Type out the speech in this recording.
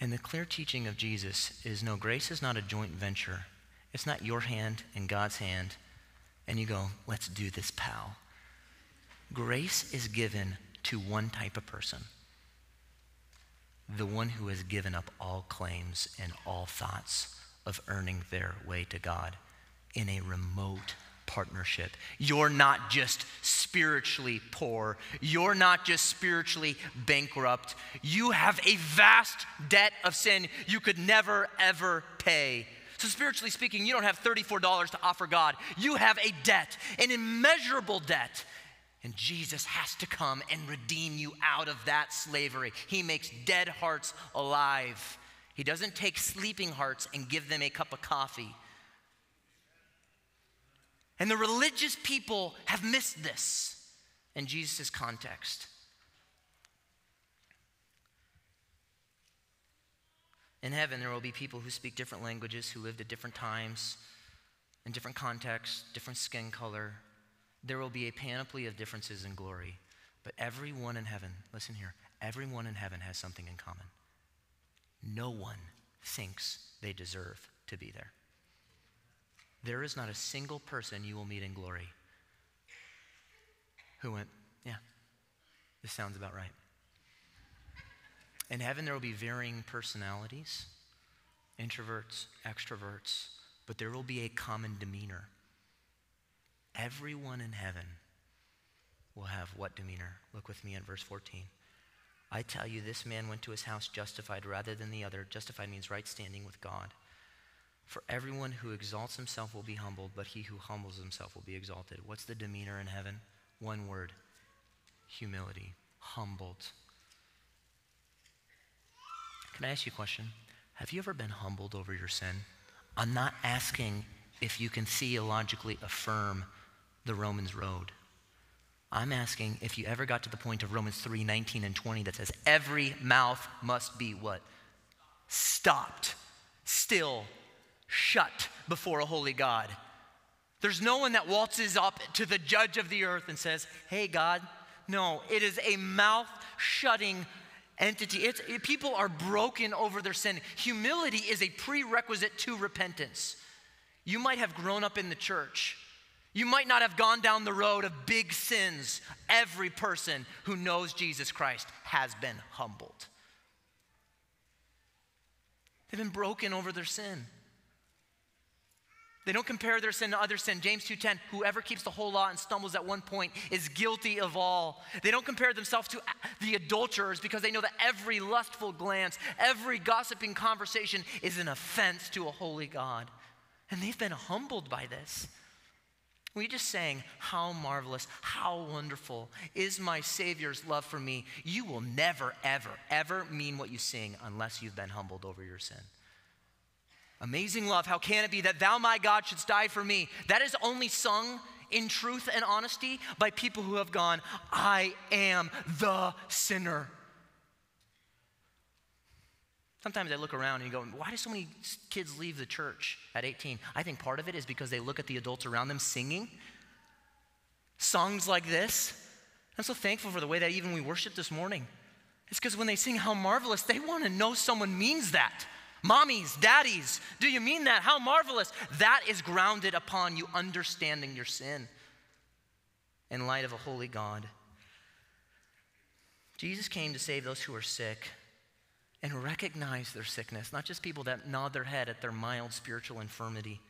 And the clear teaching of Jesus is no, grace is not a joint venture. It's not your hand and God's hand, and you go, let's do this, pal. Grace is given to one type of person the one who has given up all claims and all thoughts of earning their way to God in a remote partnership. You're not just spiritually poor. You're not just spiritually bankrupt. You have a vast debt of sin you could never, ever pay. So, spiritually speaking, you don't have $34 to offer God. You have a debt, an immeasurable debt. And Jesus has to come and redeem you out of that slavery. He makes dead hearts alive. He doesn't take sleeping hearts and give them a cup of coffee. And the religious people have missed this in Jesus' context. In heaven, there will be people who speak different languages, who lived at different times, in different contexts, different skin color. There will be a panoply of differences in glory. But everyone in heaven, listen here, everyone in heaven has something in common. No one thinks they deserve to be there. There is not a single person you will meet in glory who went, Yeah, this sounds about right. In heaven, there will be varying personalities introverts, extroverts, but there will be a common demeanor. Everyone in heaven will have what demeanor? Look with me at verse 14. I tell you, this man went to his house justified rather than the other. Justified means right standing with God. For everyone who exalts himself will be humbled, but he who humbles himself will be exalted. What's the demeanor in heaven? One word humility, humbled. Can I ask you a question? Have you ever been humbled over your sin? I'm not asking if you can theologically affirm the Romans road. I'm asking if you ever got to the point of Romans 3 19 and 20 that says, every mouth must be what? Stopped, still, shut before a holy God. There's no one that waltzes up to the judge of the earth and says, Hey, God. No, it is a mouth shutting entity. It's, it, people are broken over their sin. Humility is a prerequisite to repentance. You might have grown up in the church. You might not have gone down the road of big sins. Every person who knows Jesus Christ has been humbled. They've been broken over their sin. They don't compare their sin to other sin. James 2:10, whoever keeps the whole law and stumbles at one point is guilty of all. They don't compare themselves to the adulterers because they know that every lustful glance, every gossiping conversation is an offense to a holy God. And they've been humbled by this. We just sang, How marvelous, how wonderful is my Savior's love for me. You will never, ever, ever mean what you sing unless you've been humbled over your sin. Amazing love, how can it be that thou, my God, shouldst die for me? That is only sung in truth and honesty by people who have gone, I am the sinner. Sometimes I look around and you go, why do so many kids leave the church at 18? I think part of it is because they look at the adults around them singing songs like this. I'm so thankful for the way that even we worship this morning. It's because when they sing how marvelous, they want to know someone means that. Mommies, daddies, do you mean that? How marvelous. That is grounded upon you understanding your sin in light of a holy God. Jesus came to save those who are sick and recognize their sickness, not just people that nod their head at their mild spiritual infirmity.